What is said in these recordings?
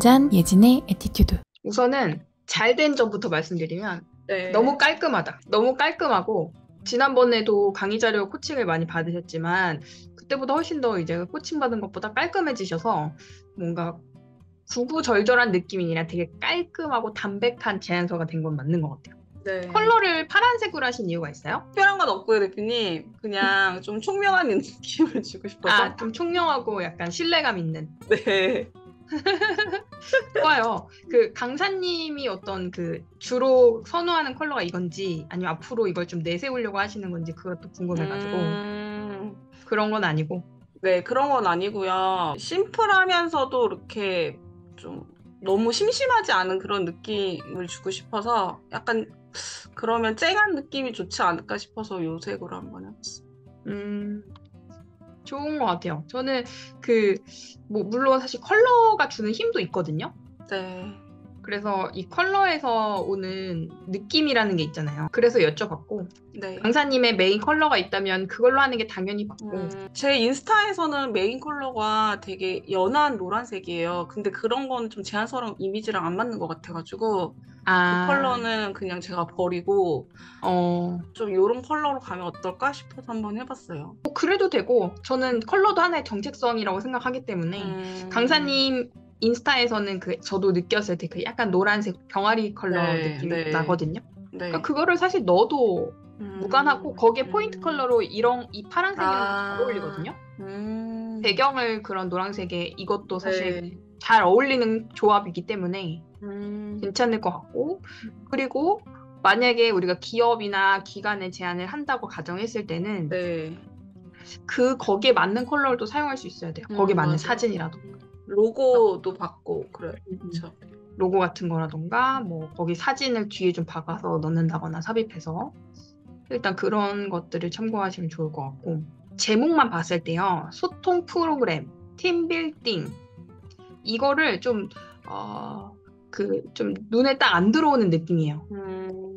한잔 예진의 attitude. 우선은 잘 된 점부터 말씀드리면 네. 너무 깔끔하다. 너무 깔끔하고 지난번에도 강의 자료 코칭을 많이 받으셨지만 그때보다 훨씬 더 이제 코칭 받은 것보다 깔끔해지셔서 뭔가 구구절절한 느낌이 아니라 되게 깔끔하고 담백한 제안서가 된 건 맞는 것 같아요. 네. 컬러를 파란색으로 하신 이유가 있어요? 특별한 건 없고요, 대표님. 그냥 좀 총명한 느낌을 주고 싶어서. 아, 좀 총명하고 약간 신뢰감 있는. 네. 좋아요. 그 강사님이 어떤 그 주로 선호하는 컬러가 이건지 아니면 앞으로 이걸 좀 내세우려고 하시는 건지 그것도 궁금해가지고 음, 그런 건 아니고. 네, 그런 건 아니고요. 심플하면서도 이렇게 좀 너무 심심하지 않은 그런 느낌을 주고 싶어서 약간 그러면 쨍한 느낌이 좋지 않을까 싶어서 요 색으로 한번 해봤어요. 음, 좋은 것 같아요. 저는 그, 뭐, 물론 사실 컬러가 주는 힘도 있거든요. 네. 그래서 이 컬러에서 오는 느낌이라는 게 있잖아요. 그래서 여쭤봤고, 네. 강사님의 메인 컬러가 있다면 그걸로 하는 게 당연히 맞고, 음, 제 인스타에서는 메인 컬러가 되게 연한 노란색이에요. 근데 그런 건좀 제안서랑 이미지랑 안 맞는 것 같아가지고 아, 그 컬러는 그냥 제가 버리고 어, 좀 요런 컬러로 가면 어떨까 싶어서 한번 해봤어요. 뭐 그래도 되고, 저는 컬러도 하나의 정체성이라고 생각하기 때문에, 음, 강사님 인스타에서는 그, 저도 느꼈을 때 그 약간 노란색 병아리 컬러 네, 느낌이 네. 나거든요. 네. 그러니까 그거를 사실 넣어도 음, 무관하고 거기에 포인트 음, 컬러로 이런 이 파란색이랑 아. 잘 어울리거든요. 음, 배경을 그런 노란색에 이것도 사실 네. 잘 어울리는 조합이기 때문에 음, 괜찮을 것 같고 그리고 만약에 우리가 기업이나 기관에 제안을 한다고 가정했을 때는 네. 그 거기에 맞는 컬러를 또 사용할 수 있어야 돼요. 거기에 음, 맞는 맞아요. 사진이라도 로고도 받고 그래. 그렇죠. 로고 같은 거라던가 뭐 거기 사진을 뒤에 좀 박아서 넣는다거나 삽입해서 일단 그런 것들을 참고하시면 좋을 것 같고 제목만 봤을 때요 소통 프로그램 팀 빌딩 이거를 좀 어, 그좀 눈에 딱 안 들어오는 느낌이에요. 음,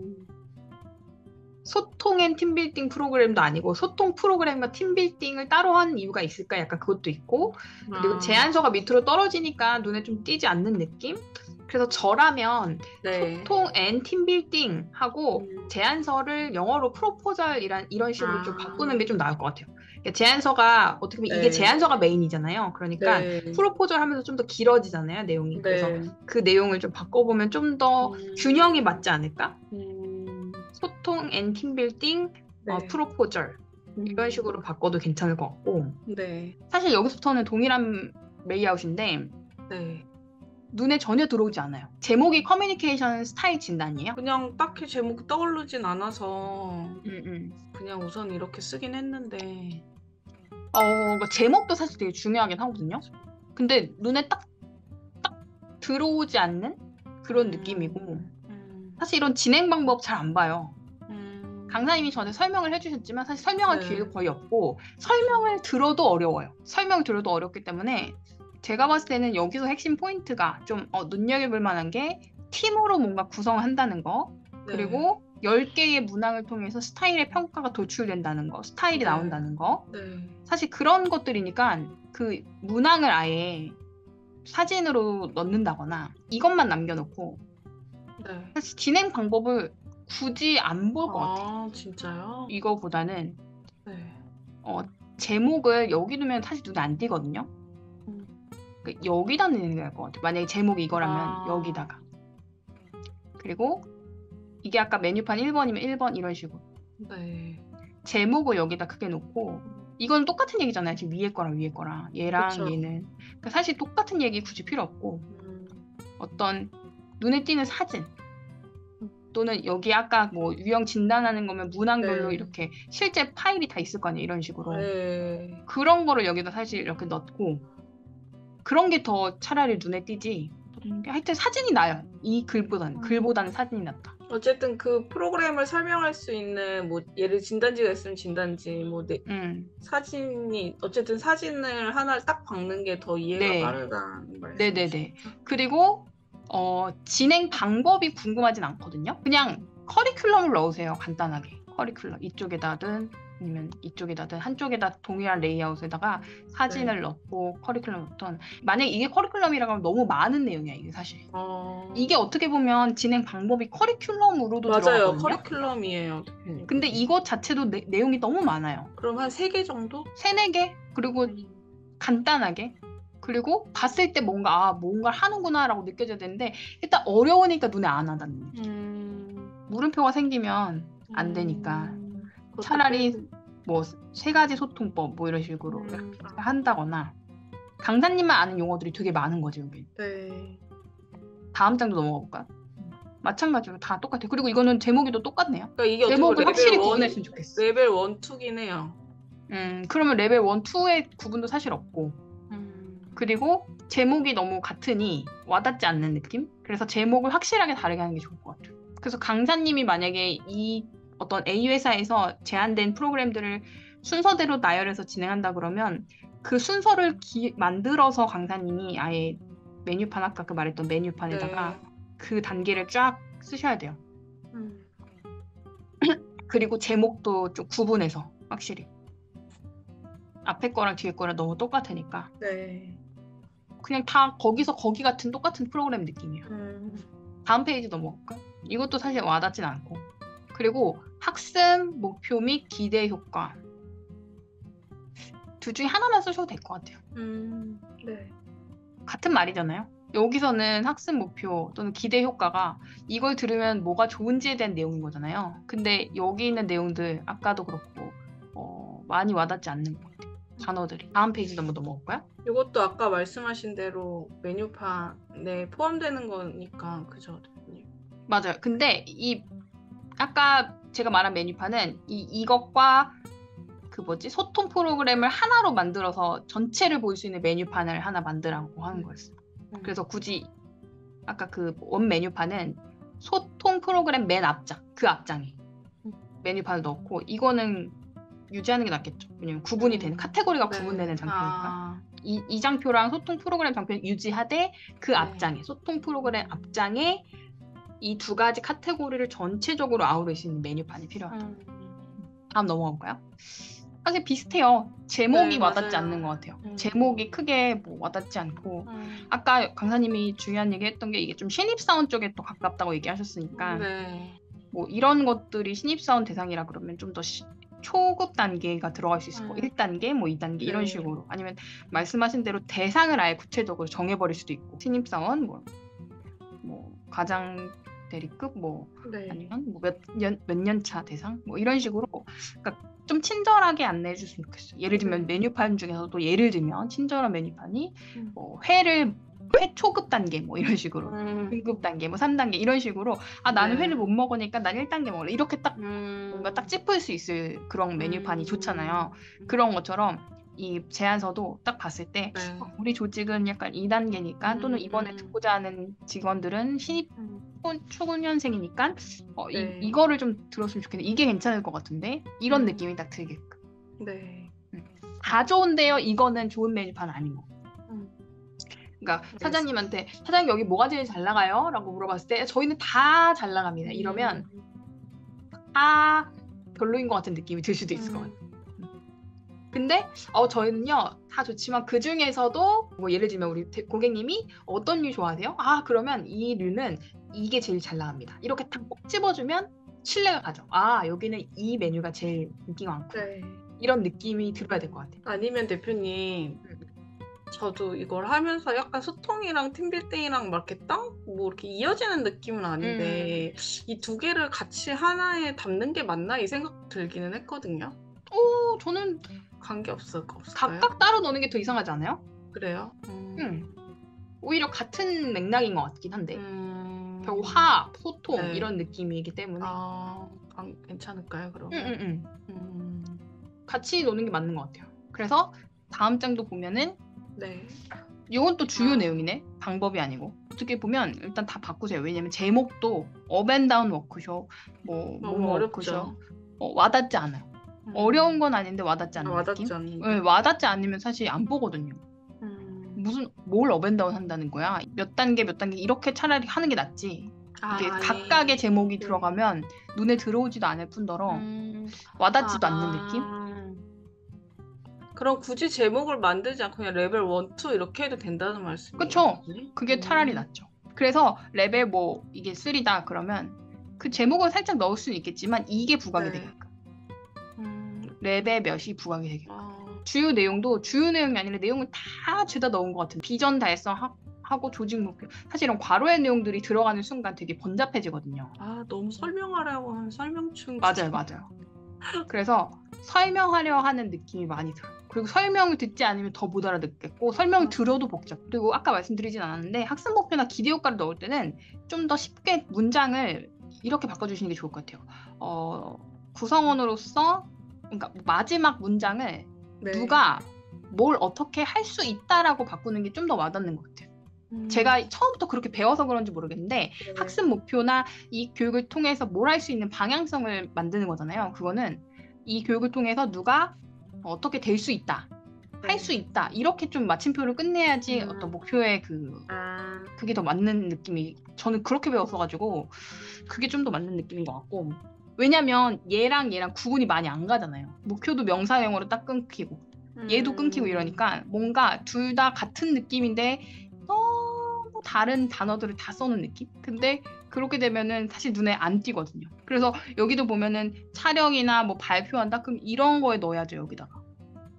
소통 and team building 프로그램도 아니고 소통 프로그램과 team building을 따로 하는 이유가 있을까? 약간 그것도 있고 그리고 아, 제안서가 밑으로 떨어지니까 눈에 좀 띄지 않는 느낌? 그래서 저라면 네. 소통 and team building 하고 음, 제안서를 영어로 proposal이란 이런 식으로 좀 아. 바꾸는 게 좀 나을 것 같아요. 그러니까 제안서가 어떻게 보면 이게 네. 제안서가 메인이잖아요. 그러니까 네. proposal 하면서 좀 더 길어지잖아요, 내용이. 그래서 네. 그 내용을 좀 바꿔보면 좀더 음. 균형이 맞지 않을까? 음, 소통 and team building, 어, 네. proposal 이런 식으로 바꿔도 괜찮을 것 같고 네. 사실 여기서부터는 동일한 레이아웃인데 네. 눈에 전혀 들어오지 않아요. 제목이 커뮤니케이션 스타일 진단이에요. 그냥 딱히 제목이 떠오르진 않아서 음, 음. 그냥 우선 이렇게 쓰긴 했는데 어, 그러니까 제목도 사실 되게 중요하긴 하거든요. 근데 눈에 딱, 딱 들어오지 않는 그런 느낌이고 음, 사실 이런 진행 방법 잘 안 봐요. 음, 강사님이 저한테 설명을 해주셨지만 사실 설명할 네. 기회가 거의 없고 설명을 들어도 어려워요. 설명을 들어도 어렵기 때문에 제가 봤을 때는 여기서 핵심 포인트가 좀 어, 눈여겨볼 만한 게 팀으로 뭔가 구성한다는 거 네. 그리고 10개의 문항을 통해서 스타일의 평가가 도출된다는 거 스타일이 네. 나온다는 거 네. 사실 그런 것들이니까 그 문항을 아예 사진으로 넣는다거나 이것만 남겨놓고 네. 사실 진행 방법을 굳이 안 볼 것 같아요. 아 진짜요? 이거보다는 네. 어, 제목을 여기 두면 사실 눈에 안 띄거든요. 음. 그 여기다 넣는 게 나을 것 같아요. 만약에 제목이 이거라면 아. 여기다가. 그리고 이게 아까 메뉴판 1번이면 1번 이런 식으로. 네. 제목을 여기다 크게 놓고 이건 똑같은 얘기잖아요. 지금 위에 거랑 위에 거랑 얘랑 그쵸. 얘는. 그러니까 사실 똑같은 얘기 굳이 필요 없고 음, 어떤 눈에 띄는 사진 또는 여기 아까 뭐 유형 진단하는 거면 문항별로 네. 이렇게 실제 파일이 다 있을 거 아니에요. 이런 식으로. 네. 그런 거를 여기다 사실 이렇게 넣고 그런 게 더 차라리 눈에 띄지. 하여튼 사진이 나요. 이 글보다는 음. 글보다는 사진이 낫다. 어쨌든 그 프로그램을 설명할 수 있는 뭐 예를 진단지가 있으면 진단지 뭐 네, 음, 사진이 어쨌든 사진을 하나를 딱 박는 게 더 이해가 네. 빠르다는 말씀. 네네네. 그리고 어, 진행 방법이 궁금하진 않거든요. 그냥 커리큘럼을 넣으세요. 간단하게 커리큘럼 이쪽에다든 아니면 이쪽에다든 한쪽에다 동일한 레이아웃에다가 사진을 넣고 커리큘럼 넣던 만약 이게 커리큘럼이라고 하면 너무 많은 내용이야 이게 사실 어... 이게 어떻게 보면 진행 방법이 커리큘럼으로도 맞아요. 들어가거든요. 커리큘럼이에요. 근데 이것 자체도 내, 내용이 너무 많아요. 그럼 한 세 개 정도? 세네 개 그리고 간단하게 그리고 봤을 때 뭔가 아 뭔가를 하는구나라고 느껴져야 되는데 일단 어려우니까 눈에 안 와닿는 거죠. 음... 물음표가 생기면 안 되니까. 음... 차라리. 뭐 세 가지 소통법 뭐 이런 식으로 음, 한다거나 강사님만 아는 용어들이 되게 많은 거죠 여기. 네. 다음 장도 넘어가 볼까요? 마찬가지로 다 똑같아요. 그리고 이거는 제목이 또 똑같네요. 그러니까 이게 제목을 확실히 원, 구분했으면 좋겠어. 레벨 1, 2긴 해요. 음 그러면 레벨 1, 2의 구분도 사실 없고 음... 그리고 제목이 너무 같으니 와닿지 않는 느낌? 그래서 제목을 확실하게 다르게 하는 게 좋을 것 같아요. 그래서 강사님이 만약에 이 어떤 A 회사에서 제한된 프로그램들을 순서대로 나열해서 진행한다 그러면 그 순서를 기- 만들어서 강사님이 아예 메뉴판 아까 그 말했던 메뉴판에다가 네. 그 단계를 쫙 쓰셔야 돼요. 음. 그리고 제목도 좀 구분해서 확실히 앞에 거랑 뒤에 거랑 너무 똑같으니까 네. 그냥 다 거기서 거기 같은 똑같은 프로그램 느낌이에요. 음... 다음 페이지 넘어갈까? 이것도 사실 와닿진 않고. 그리고 학습 목표 및 기대 효과. 둘 중에 하나만 쓰셔도 될 것 같아요. 음... 네. 같은 말이잖아요. 여기서는 학습 목표 또는 기대 효과가 이걸 들으면 뭐가 좋은지에 대한 내용인 거잖아요. 근데 여기 있는 내용들 아까도 그렇고 어, 많이 와닿지 않는 것 같아요. 단어들이. 다음 페이지 넘어 넘어갈까요? 이것도 아까 말씀하신 대로 메뉴판에 포함되는 거니까 그죠, 대표님? 맞아요. 근데 이 아까 제가 말한 메뉴판은 이 이것과 그 뭐지 소통 프로그램을 하나로 만들어서 전체를 볼 수 있는 메뉴판을 하나 만들라고 하는 거였어요. 그래서 굳이 아까 그 원 메뉴판은 소통 프로그램 맨 앞장 그 앞장에 음. 메뉴판을 넣고 이거는 유지하는 게 낫겠죠. 왜냐면 구분이 되는 음. 카테고리가 네. 구분되는 장표니까. 아, 이, 이 장표랑 소통 프로그램 장표 유지하되 그 네. 앞장에 소통 프로그램 앞장에 이 두 가지 카테고리를 전체적으로 아우를 수 있는 메뉴판이 필요하다. 음. 다음 넘어가 볼까요? 사실 비슷해요. 제목이 네, 와닿지 맞아요. 않는 것 같아요. 음. 제목이 크게 뭐 와닿지 않고 음. 아까 강사님이 중요한 얘기 했던 게 이게 좀 신입사원 쪽에 또 가깝다고 얘기하셨으니까 네. 뭐 이런 것들이 신입사원 대상이라 그러면 좀 더 초급 단계가 들어갈 수 있을 음. 거고 1단계 뭐 2단계 이런 네. 식으로 아니면 말씀하신 대로 대상을 아예 구체적으로 정해버릴 수도 있고 신입사원 뭐, 뭐 과장 대리급 뭐 네. 아니면 뭐 몇년몇 년 차 대상 뭐 이런 식으로 그러니까 좀 친절하게 안내해 줬으면 좋겠어요. 예를 들면 음. 메뉴판 중에서도 예를 들면 친절한 메뉴판이 음. 뭐 회를 회 초급 단계 뭐 이런 식으로 음. 등급 단계 뭐 3단계 이런 식으로 아 나는 네. 회를 못 먹으니까 난 1단계 먹을래 이렇게 딱 음. 뭔가 딱 짚을 수 있을 그런 메뉴판이 음. 좋잖아요. 그런 것처럼 이 제안서도 딱 봤을 때 네. 어, 우리 조직은 약간 2단계니까 또는 음, 이번에 음. 듣고자 하는 직원들은 신입 음. 초- 초년생이니까 어, 네. 이, 이거를 좀 들었으면 좋겠는데 이게 괜찮을 것 같은데 이런 음. 느낌이 딱 들게끔 네. 다 좋은데요 이거는 좋은 메뉴판 아닌 거 음. 그러니까 네. 사장님한테 사장님 여기 뭐가 제일 잘 나가요? 라고 물어봤을 때 저희는 다 잘 나갑니다 이러면 음. 다 별로인 것 같은 느낌이 들 수도 있을 것 같아요 근데 어 저희는요 다 좋지만 그 중에서도 뭐 예를 들면 우리 대- 고객님이 어떤 류 좋아하세요? 아 그러면 이 류는 이게 제일 잘 나갑니다. 이렇게 딱꼭 집어주면 신뢰가 가죠. 아 여기는 이 메뉴가 제일 인기가 많고 네. 이런 느낌이 들어야 될 것 같아요. 아니면 대표님 저도 이걸 하면서 약간 소통이랑 팀빌딩이랑 막 이렇게 딱뭐 이렇게 이어지는 느낌은 아닌데 이두 개를 같이 하나에 담는 게 맞나 이 생각 들기는 했거든요. 오 저는 관계 없을 거 없어요? 각각 따로 노는 게 더 이상하지 않아요? 그래요? 음. 음. 오히려 같은 맥락인 것 같긴 한데 음. 결국 화합, 소통 네. 이런 느낌이기 때문에 아, 관- 괜찮을까요, 그럼? 음, 음, 음. 음. 같이 노는 게 맞는 것 같아요. 그래서 다음 장도 보면은 네. 이건 또 주요 아. 내용이네. 방법이 아니고. 어떻게 보면 일단 다 바꾸세요. 왜냐면 제목도 up and down 워크숍, 뭐 어렵죠. 워크숍 어, 와닿지 않아요. 음. 어려운 건 아닌데 와닿지 아, 않는 와닿지 느낌? 않는. 네, 와닿지 않으면 사실 안 보거든요. 음. 무슨 뭘 up and down 한다는 거야? 몇 단계 몇 단계 이렇게 차라리 하는 게 낫지. 아, 예. 각각의 제목이 네. 들어가면 눈에 들어오지도 않을 뿐더러 음. 와닿지도 아. 않는 느낌? 그럼 굳이 제목을 만들지 않고 그냥 레벨 1, 2 이렇게 해도 된다는 말씀이에요? 그쵸. 그게 음. 차라리 낫죠. 그래서 레벨 뭐 이게 3다 그러면 그 제목을 살짝 넣을 수는 있겠지만 이게 부각이 네. 되게끔 음. 레벨 몇이 부각이 되게끔 아. 주요 내용도 주요 내용이 아니라 내용을 다 죄다 넣은 것 같은 비전 달성 하- 하고 조직 목표 사실 이런 괄호의 내용들이 들어가는 순간 되게 번잡해지거든요. 아, 너무 설명하려고 하는 설명충. 맞아요, 맞아요. 그래서 설명하려 하는 느낌이 많이 들어요. 그리고 설명을 듣지 않으면 더 못 알아듣겠고 설명을 음. 들어도 복잡. 그리고 아까 말씀드리진 않았는데 학습 목표나 기대 효과를 넣을 때는 좀 더 쉽게 문장을 이렇게 바꿔주시는 게 좋을 것 같아요. 어, 구성원으로서 그러니까 마지막 문장을 네. 누가 뭘 어떻게 할 수 있다라고 바꾸는 게 좀 더 와닿는 것 같아요. 음. 제가 처음부터 그렇게 배워서 그런지 모르겠는데 네. 학습 목표나 이 교육을 통해서 뭘 할 수 있는 방향성을 만드는 거잖아요. 그거는 이 교육을 통해서 누가 어떻게 될 수 있다, 할수 있다 이렇게 좀 마침표를 끝내야지 음. 어떤 목표에 그 아, 그게 더 맞는 느낌이 저는 그렇게 배웠어가지고 그게 좀 더 맞는 느낌인 것 같고 왜냐면 얘랑 얘랑 구분이 많이 안 가잖아요. 목표도 명사형으로 딱 끊기고 얘도 음. 끊기고 이러니까 뭔가 둘 다 같은 느낌인데 다른 단어들을 다 써놓은 느낌? 근데 그렇게 되면은 사실 눈에 안 띄거든요. 그래서 여기도 보면은 촬영이나 뭐 발표한다? 그럼 이런 거에 넣어야죠, 여기다가.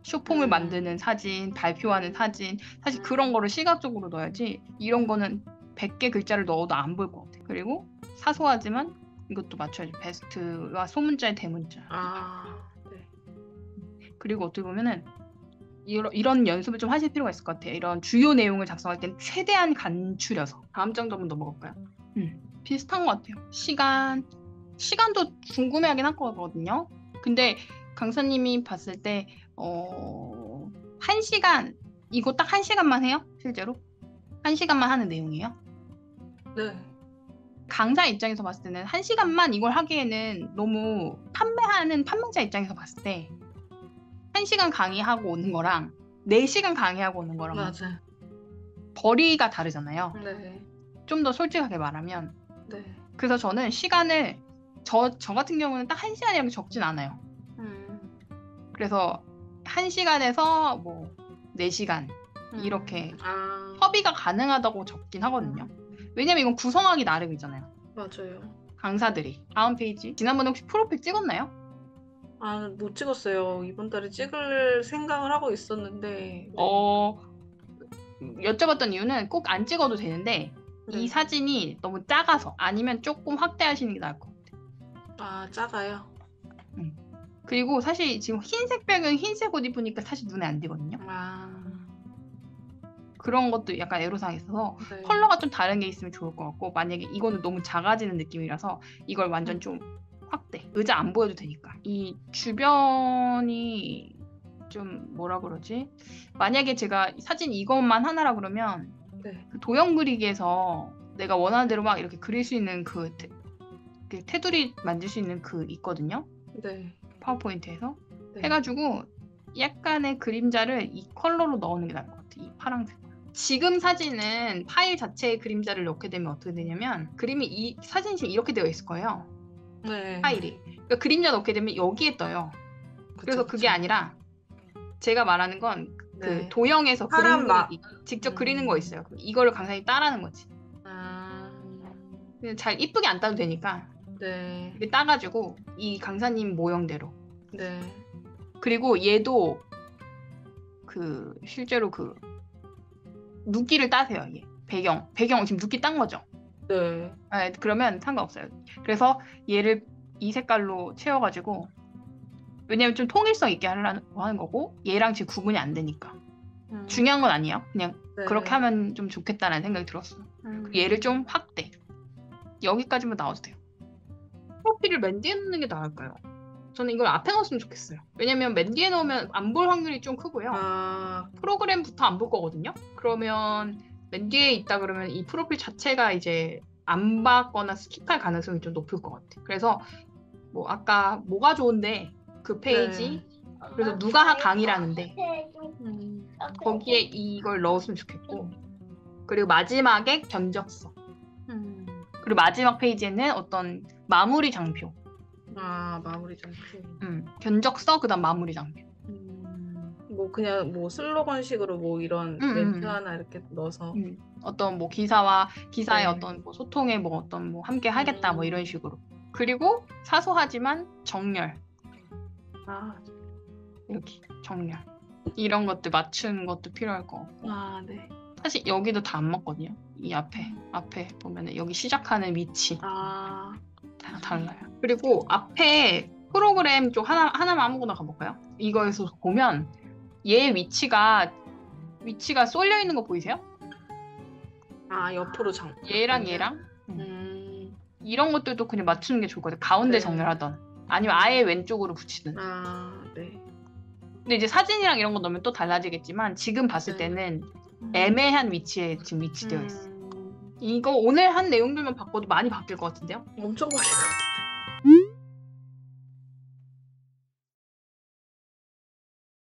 쇼폼을 음. 만드는 사진, 발표하는 사진. 사실 그런 거를 시각적으로 넣어야지 이런 거는 100개 글자를 넣어도 안 보일 것 같아요. 그리고 사소하지만 이것도 맞춰야죠. 베스트와 소문자의 대문자. 아, 네. 그리고 어떻게 보면은 이런, 이런 연습을 좀 하실 필요가 있을 것 같아요. 이런 주요 내용을 작성할 때는 최대한 간추려서. 다음 장 한번 넘어갈까요? 음, 비슷한 것 같아요. 시간, 시간도 궁금해하긴 할 거거든요. 근데 강사님이 봤을 때, 어, 한 시간, 이거 딱 한 시간만 해요? 실제로? 한 시간만 하는 내용이에요? 네. 강사 입장에서 봤을 때는 한 시간만 이걸 하기에는 너무 판매하는 판매자 입장에서 봤을 때 한 시간 강의하고 오는 거랑 네 시간 강의하고 오는 거랑 맞아요. 거리가 다르잖아요. 네. 좀 더 솔직하게 말하면 네. 그래서 저는 시간을 저, 저 같은 경우는 딱한 시간이라고 적진 않아요. 음. 그래서 한 시간에서 뭐네 시간 음. 이렇게 아, 협의가 가능하다고 적긴 하거든요. 왜냐면 이건 구성하기 나름이잖아요. 맞아요. 강사들이 다음 페이지 지난번에 혹시 프로필 찍었나요? 아, 못 찍었어요. 이번 달에 찍을 생각을 하고 있었는데. 네. 어 여쭤봤던 이유는 꼭 안 찍어도 되는데 네. 이 사진이 너무 작아서 아니면 조금 확대하시는 게 나을 것 같아요. 아, 작아요. 그리고 사실 지금 흰색 배경 흰색 옷 입으니까 사실 눈에 안 띄거든요. 아, 그런 것도 약간 애로사항이 있어서 네. 컬러가 좀 다른 게 있으면 좋을 것 같고 만약에 이거는 너무 작아지는 느낌이라서 이걸 완전 좀 확대 의자 안 보여도 되니까 이 주변이 좀 뭐라 그러지 만약에 제가 사진 이것만 하나라 그러면 네. 그 도형 그리기에서 내가 원하는 대로 막 이렇게 그릴 수 있는 그, 테, 그 테두리 만들 수 있는 그 있거든요 네. 파워포인트에서 네. 해가지고 약간의 그림자를 이 컬러로 넣는 게 나을 것 같아. 이 파랑색. 지금 사진은 파일 자체에 그림자를 넣게 되면 어떻게 되냐면 그림이 이 사진이 이렇게 되어 있을 거예요. 네. 파일이. 그러니까 그림자 넣게 되면 여기에 떠요. 그래서 그쵸, 그게 그쵸. 아니라 제가 말하는 건그 네. 도형에서 그림 막- 직접 음. 그리는 거 있어요. 이거를 강사님 따라하는 거지. 아, 그냥 잘 이쁘게 안 따도 되니까 네. 따가지고 이 강사님 모형대로 네. 그리고 얘도 그 실제로 그 눕기를 따세요. 얘 배경 배경 지금 눕기 딴 거죠. 네. 네, 그러면 상관없어요. 그래서 얘를 이 색깔로 채워가지고 왜냐면 좀 통일성 있게 하려고 하는 거고 얘랑 지금 구분이 안 되니까 음. 중요한 건 아니에요. 그냥 네. 그렇게 하면 좀 좋겠다라는 생각이 들었어요. 음. 얘를 좀 확대 여기까지만 나와도 돼요. 프로필을 맨 뒤에 놓는 게 나을까요? 저는 이걸 앞에 넣었으면 좋겠어요. 왜냐면 맨 뒤에 넣으면 안 볼 확률이 좀 크고요. 아, 프로그램부터 안 볼 거거든요. 그러면 맨 뒤에 있다 그러면 이 프로필 자체가 이제 안 봤거나 skip할 가능성이 좀 높을 것 같아. 그래서 뭐 아까 뭐가 좋은데 그 페이지 그래서 누가 강의라는데 음. 거기에 이걸 넣었으면 좋겠고 그리고 마지막에 견적서 음. 그리고 마지막 페이지에는 어떤 마무리 장표. 아 마무리 장표. 음, 견적서 그다음 마무리 장표. 음, 뭐 그냥 뭐 슬로건식으로 뭐 이런 음, 멘트 음. 하나 이렇게 넣어서. 음, 어떤 뭐 기사와 기사의 네. 어떤 뭐 소통에 뭐 어떤 뭐 함께 하겠다 뭐 음. 이런 식으로. 그리고 사소하지만 정렬 아, 여기 정렬 이런 것들 맞추는 것도 필요할 것 같고 아 네. 사실 여기도 다 안 맞거든요. 이 앞에 앞에 보면은 여기 시작하는 위치 아 다 달라요. 그리고 앞에 프로그램 쪽 하나 하나만 아무거나 가볼까요? 이거에서 보면 얘 위치가 위치가 쏠려 있는 거 보이세요? 아 옆으로 장. 얘랑? 얘랑 음. 이런 것들도 그냥 맞추는 게 좋을 것 같아요. 가운데 네. 정렬하던 아니면 아예 왼쪽으로 붙이든. 아 네. 근데 이제 사진이랑 이런 거 넣으면 또 달라지겠지만 지금 봤을 네. 때는 애매한 위치에 지금 위치되어 있어. 요 음, 이거 오늘 한 내용들만 바꿔도 많이 바뀔 것 같은데요? 엄청 많이